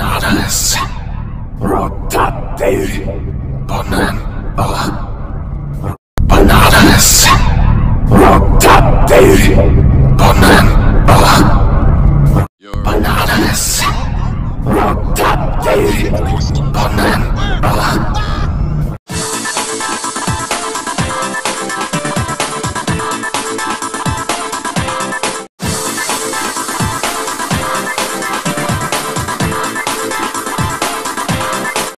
Nadas. Rotate. Bonan. Bananas. Rotate. Bonan. Bananas. Rotate.